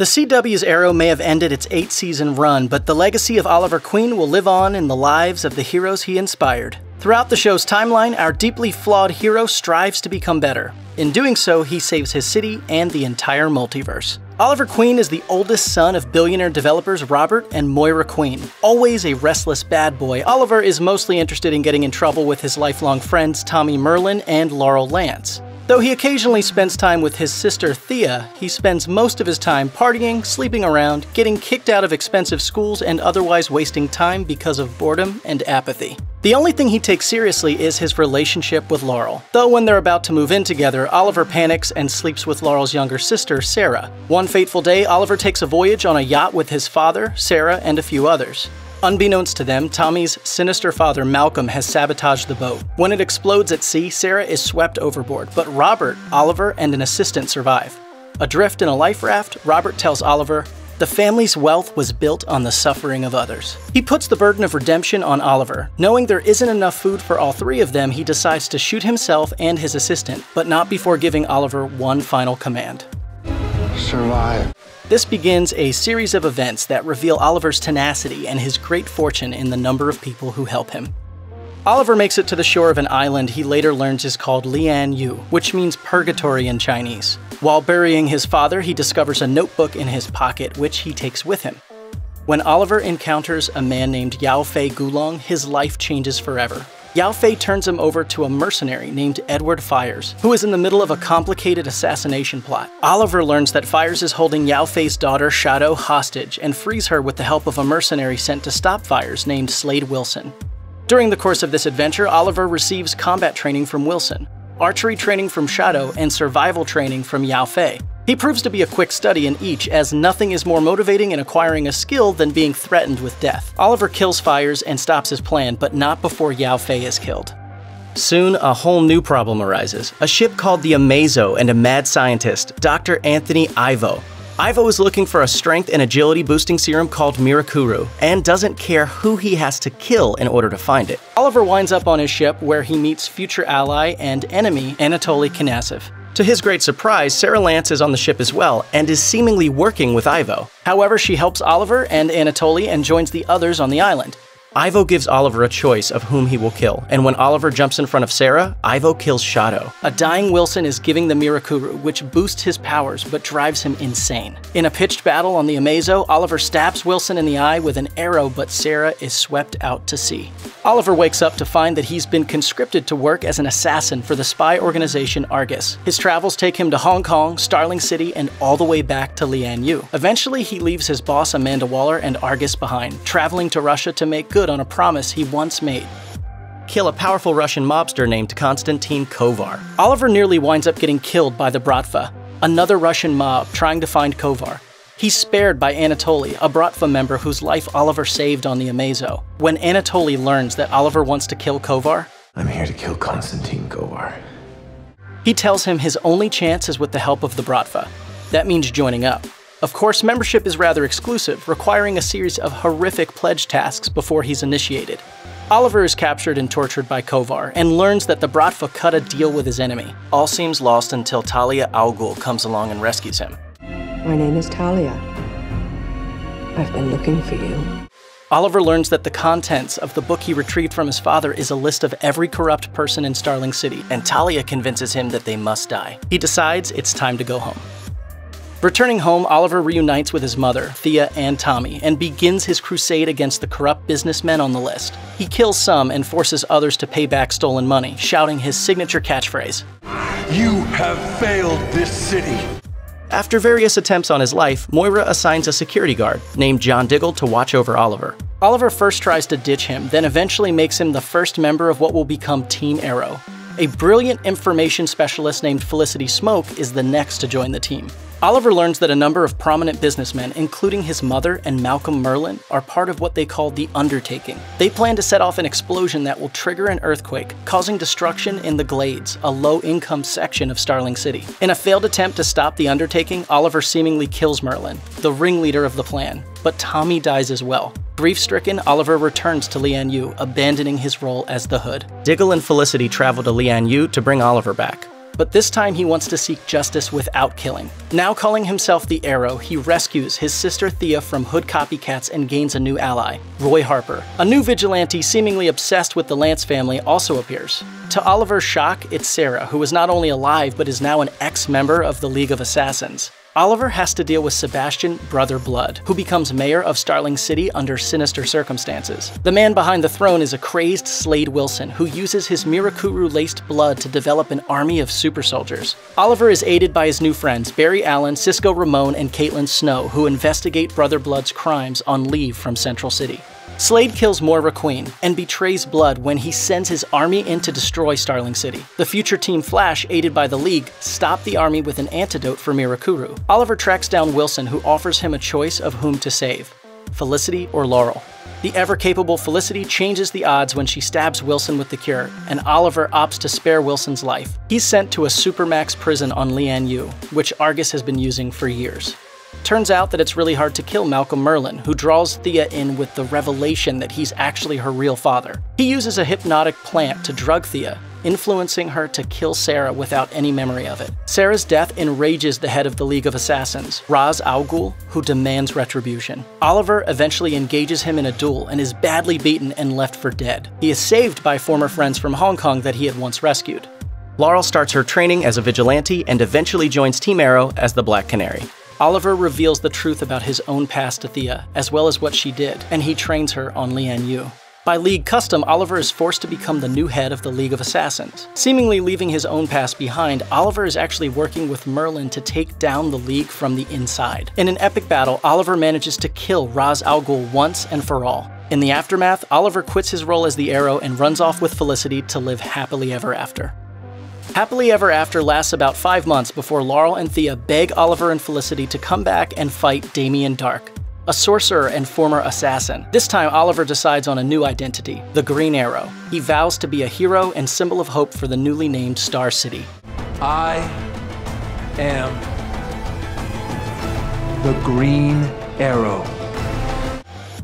The CW's Arrow may have ended its eight season run, but the legacy of Oliver Queen will live on in the lives of the heroes he inspired. Throughout the show's timeline, our deeply flawed hero strives to become better. In doing so, he saves his city and the entire multiverse. Oliver Queen is the oldest son of billionaire developers Robert and Moira Queen. Always a restless bad boy, Oliver is mostly interested in getting in trouble with his lifelong friends Tommy Merlyn and Laurel Lance. Though he occasionally spends time with his sister Thea, he spends most of his time partying, sleeping around, getting kicked out of expensive schools, and otherwise wasting time because of boredom and apathy. The only thing he takes seriously is his relationship with Laurel. Though when they're about to move in together, Oliver panics and sleeps with Laurel's younger sister, Sara. One fateful day, Oliver takes a voyage on a yacht with his father, Sara, and a few others. Unbeknownst to them, Tommy's sinister father Malcolm has sabotaged the boat. When it explodes at sea, Sara is swept overboard, but Robert, Oliver, and an assistant survive. Adrift in a life raft, Robert tells Oliver, the family's wealth was built on the suffering of others. He puts the burden of redemption on Oliver. Knowing there isn't enough food for all three of them, he decides to shoot himself and his assistant, but not before giving Oliver one final command. Survive. This begins a series of events that reveal Oliver's tenacity and his great fortune in the number of people who help him. Oliver makes it to the shore of an island he later learns is called Lian Yu, which means purgatory in Chinese. While burying his father, he discovers a notebook in his pocket, which he takes with him. When Oliver encounters a man named Yao Fei Gulong, his life changes forever. Yao Fei turns him over to a mercenary named Edward Fyers, who is in the middle of a complicated assassination plot. Oliver learns that Fyers is holding Yao Fei's daughter Shado hostage and frees her with the help of a mercenary sent to stop Fyers named Slade Wilson. During the course of this adventure, Oliver receives combat training from Wilson, archery training from Shado, and survival training from Yao Fei. He proves to be a quick study in each, as nothing is more motivating in acquiring a skill than being threatened with death. Oliver kills Fyers and stops his plan, but not before Yao Fei is killed. Soon, a whole new problem arises. A ship called the Amazo and a mad scientist, Dr. Anthony Ivo. Ivo is looking for a strength and agility boosting serum called Mirakuru, and doesn't care who he has to kill in order to find it. Oliver winds up on his ship where he meets future ally and enemy Anatoly Knyazev. To his great surprise, Sara Lance is on the ship as well and is seemingly working with Ivo. However, she helps Oliver and Anatoly and joins the others on the island. Ivo gives Oliver a choice of whom he will kill, and when Oliver jumps in front of Sara, Ivo kills Shado. A dying Wilson is giving the Mirakuru, which boosts his powers but drives him insane. In a pitched battle on the Amazo, Oliver stabs Wilson in the eye with an arrow, but Sara is swept out to sea. Oliver wakes up to find that he's been conscripted to work as an assassin for the spy organization Argus. His travels take him to Hong Kong, Starling City, and all the way back to Lian Yu. Eventually, he leaves his boss Amanda Waller and Argus behind, traveling to Russia to make good good on a promise he once made kill a powerful Russian mobster named Konstantin Kovar. Oliver nearly winds up getting killed by the Bratva, another Russian mob trying to find Kovar. He's spared by Anatoly, a Bratva member whose life Oliver saved on the Amazo. When Anatoly learns that Oliver wants to kill Kovar, I'm here to kill Konstantin Kovar. He tells him his only chance is with the help of the Bratva. That means joining up. Of course, membership is rather exclusive, requiring a series of horrific pledge tasks before he's initiated. Oliver is captured and tortured by Kovar and learns that the Bratva cut a deal with his enemy. All seems lost until Talia al Ghul comes along and rescues him. My name is Talia. I've been looking for you. Oliver learns that the contents of the book he retrieved from his father is a list of every corrupt person in Starling City, and Talia convinces him that they must die. He decides it's time to go home. Returning home, Oliver reunites with his mother, Thea, and Tommy, and begins his crusade against the corrupt businessmen on the list. He kills some and forces others to pay back stolen money, shouting his signature catchphrase You have failed this city. After various attempts on his life, Moira assigns a security guard named John Diggle to watch over Oliver. Oliver first tries to ditch him, then eventually makes him the first member of what will become Team Arrow. A brilliant information specialist named Felicity Smoak is the next to join the team. Oliver learns that a number of prominent businessmen, including his mother and Malcolm Merlyn, are part of what they call the Undertaking. They plan to set off an explosion that will trigger an earthquake, causing destruction in the Glades, a low-income section of Starling City. In a failed attempt to stop the Undertaking, Oliver seemingly kills Merlyn, the ringleader of the plan, but Tommy dies as well. Grief-stricken, Oliver returns to Lian Yu, abandoning his role as the Hood. Diggle and Felicity travel to Lian Yu to bring Oliver back. But this time he wants to seek justice without killing. Now calling himself the Arrow, he rescues his sister Thea from hood copycats and gains a new ally, Roy Harper. A new vigilante seemingly obsessed with the Lance family also appears. To Oliver's shock, it's Sara, who is not only alive but is now an ex-member of the League of Assassins. Oliver has to deal with Sebastian Brother Blood, who becomes mayor of Starling City under sinister circumstances. The man behind the throne is a crazed Slade Wilson, who uses his Mirakuru-laced blood to develop an army of super soldiers. Oliver is aided by his new friends Barry Allen, Cisco Ramon, and Caitlin Snow, who investigate Brother Blood's crimes on leave from Central City. Slade kills Moira Queen and betrays Blood when he sends his army in to destroy Starling City. The future Team Flash, aided by the League, stop the army with an antidote for Mirakuru. Oliver tracks down Wilson, who offers him a choice of whom to save Felicity or Laurel. The ever capable Felicity changes the odds when she stabs Wilson with the cure, and Oliver opts to spare Wilson's life. He's sent to a supermax prison on Lian Yu, which Argus has been using for years. Turns out that it's really hard to kill Malcolm Merlyn, who draws Thea in with the revelation that he's actually her real father. He uses a hypnotic plant to drug Thea, influencing her to kill Sara without any memory of it. Sara's death enrages the head of the League of Assassins, Ra's al Ghul, who demands retribution. Oliver eventually engages him in a duel and is badly beaten and left for dead. He is saved by former friends from Hong Kong that he had once rescued. Laurel starts her training as a vigilante and eventually joins Team Arrow as the Black Canary. Oliver reveals the truth about his own past to Thea, as well as what she did, and he trains her on Lian Yu. By League custom, Oliver is forced to become the new head of the League of Assassins. Seemingly leaving his own past behind, Oliver is actually working with Merlyn to take down the League from the inside. In an epic battle, Oliver manages to kill Ra's al Ghul once and for all. In the aftermath, Oliver quits his role as the Arrow and runs off with Felicity to live happily ever after. Happily Ever After lasts about five months before Laurel and Thea beg Oliver and Felicity to come back and fight Damien Darhk, a sorcerer and former assassin. This time, Oliver decides on a new identity, the Green Arrow. He vows to be a hero and symbol of hope for the newly named Star City. I am the Green Arrow.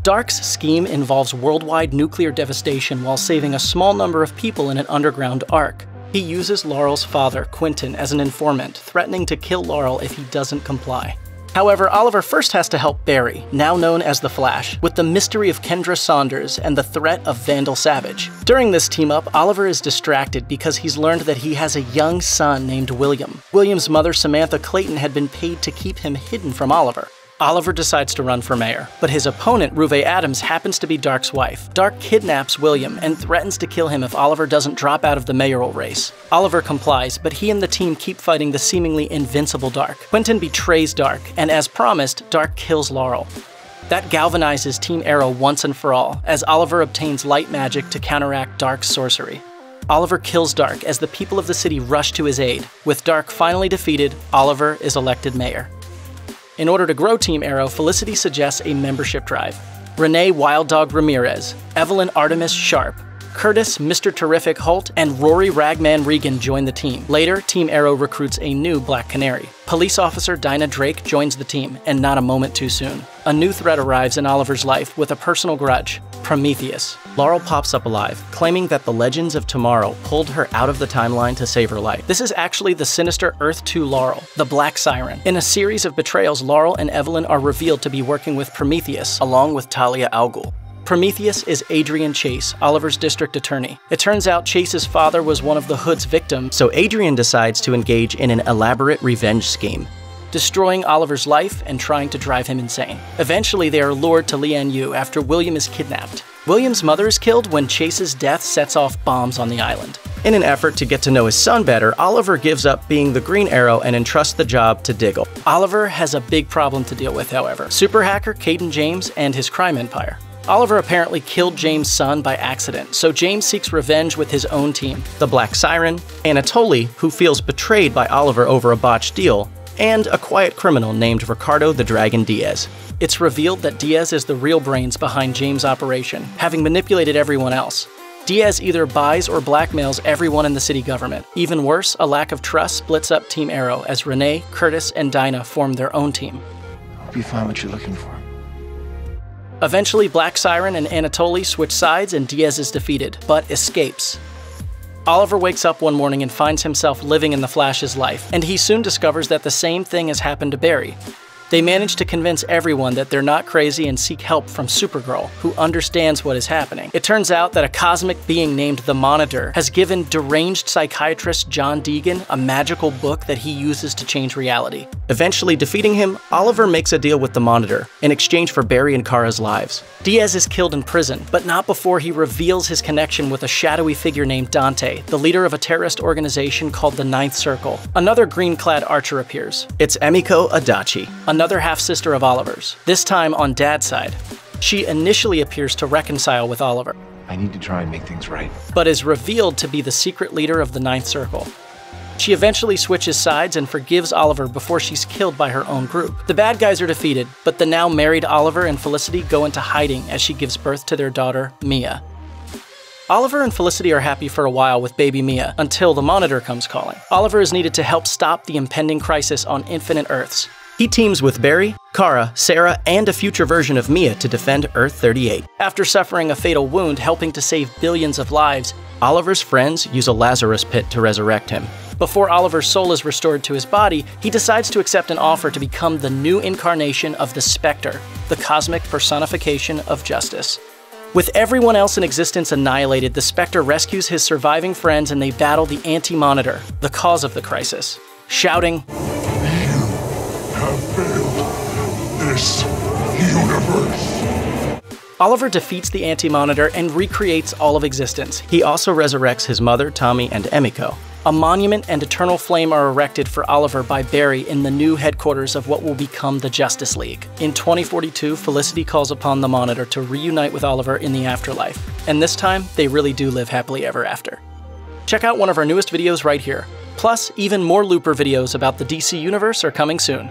Darhk's scheme involves worldwide nuclear devastation while saving a small number of people in an underground ark. He uses Laurel's father, Quentin, as an informant, threatening to kill Laurel if he doesn't comply. However, Oliver first has to help Barry, now known as the Flash, with the mystery of Kendra Saunders and the threat of Vandal Savage. During this team up, Oliver is distracted because he's learned that he has a young son named William. William's mother, Samantha Clayton, had been paid to keep him hidden from Oliver. Oliver decides to run for mayor, but his opponent, Ruve Adams, happens to be Darhk's wife. Darhk kidnaps William and threatens to kill him if Oliver doesn't drop out of the mayoral race. Oliver complies, but he and the team keep fighting the seemingly invincible Darhk. Quentin betrays Darhk, and as promised, Darhk kills Laurel. That galvanizes Team Arrow once and for all, as Oliver obtains light magic to counteract Darhk's sorcery. Oliver kills Darhk as the people of the city rush to his aid. With Darhk finally defeated, Oliver is elected mayor. In order to grow Team Arrow, Felicity suggests a membership drive. Renee Wild Dog Ramirez, Evelyn Artemis Sharp, Curtis Mr. Terrific Holt, and Rory Ragman Regan join the team. Later, Team Arrow recruits a new Black Canary. Police officer Dinah Drake joins the team, and not a moment too soon. A new threat arrives in Oliver's life with a personal grudge Prometheus. Laurel pops up alive, claiming that the legends of tomorrow pulled her out of the timeline to save her life. This is actually the sinister Earth 2 Laurel, the Black Siren. In a series of betrayals, Laurel and Evelyn are revealed to be working with Prometheus, along with Talia al Ghul. Prometheus is Adrian Chase, Oliver's district attorney. It turns out Chase's father was one of the Hood's victims, so Adrian decides to engage in an elaborate revenge scheme, destroying Oliver's life and trying to drive him insane. Eventually, they are lured to Lian Yu after William is kidnapped. William's mother is killed when Chase's death sets off bombs on the island. In an effort to get to know his son better, Oliver gives up being the Green Arrow and entrusts the job to Diggle. Oliver has a big problem to deal with, however. Super hacker Cayden James and his crime empire. Oliver apparently killed James' son by accident, so James seeks revenge with his own team the Black Siren, Anatoly, who feels betrayed by Oliver over a botched deal, and a quiet criminal named Ricardo the Dragon Diaz. It's revealed that Diaz is the real brains behind James' operation, having manipulated everyone else. Diaz either buys or blackmails everyone in the city government. Even worse, a lack of trust splits up Team Arrow as Renee, Curtis, and Dinah form their own team. Hope you find what you're looking for. Eventually, Black Siren and Anatoly switch sides and Diaz is defeated, but escapes. Oliver wakes up one morning and finds himself living in the Flash's life, and he soon discovers that the same thing has happened to Barry. They manage to convince everyone that they're not crazy and seek help from Supergirl, who understands what is happening. It turns out that a cosmic being named the Monitor has given deranged psychiatrist John Deegan a magical book that he uses to change reality. Eventually defeating him, Oliver makes a deal with the Monitor in exchange for Barry and Kara's lives. Diaz is killed in prison, but not before he reveals his connection with a shadowy figure named Dante, the leader of a terrorist organization called the Ninth Circle. Another green-clad archer appears. It's Emiko Adachi, another half-sister of Oliver's, this time on Dad's side. She initially appears to reconcile with Oliver, I need to try and make things right. but is revealed to be the secret leader of the Ninth Circle. She eventually switches sides and forgives Oliver before she's killed by her own group. The bad guys are defeated, but the now married Oliver and Felicity go into hiding as she gives birth to their daughter, Mia. Oliver and Felicity are happy for a while with baby Mia until the Monitor comes calling. Oliver is needed to help stop the impending crisis on Infinite Earths. He teams with Barry, Kara, Sara, and a future version of Mia to defend Earth 38. After suffering a fatal wound helping to save billions of lives, Oliver's friends use a Lazarus pit to resurrect him. Before Oliver's soul is restored to his body, he decides to accept an offer to become the new incarnation of the Spectre, the cosmic personification of justice. With everyone else in existence annihilated, the Spectre rescues his surviving friends and they battle the Anti Monitor, the cause of the crisis, shouting, failed this universe. Oliver defeats the Anti Monitor and recreates all of existence. He also resurrects his mother, Tommy, and Emiko. A monument and eternal flame are erected for Oliver by Barry in the new headquarters of what will become the Justice League. In 2042, Felicity calls upon the Monitor to reunite with Oliver in the afterlife, and this time, they really do live happily ever after. Check out one of our newest videos right here. Plus, even more Looper videos about the DC Universe are coming soon.